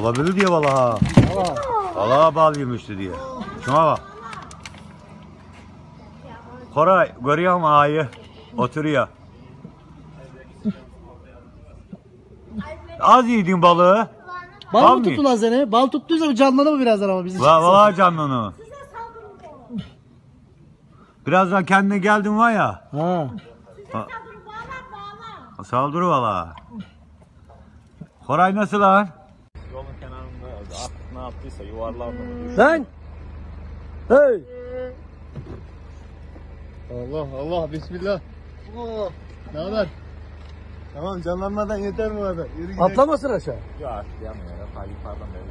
Olabilir diye vallahi. Valla. Vallahi bal yemişti diye. Şuna bak. Koray görüyor musun ağayı? Oturuyor. Az yedin balığı. Bal, Bal mı mı? tuttu lan seni? Bal tuttuysa bu canlanır mı birazdan ama bizi Va vallahi canlı onu. Birazdan kendine geldin var ya. Ha. Saldır valla. Koray nasıl lan? Artık ne yaptıysa yuvarlandı mı düştü. Lan! Hey! Allah Allah bismillah. Ne haber? Tamam canlanmadan yeter bu kadar. Yürü gidelim. Atlamasın aşağı. Ya atlayamıyor yukarıdan beri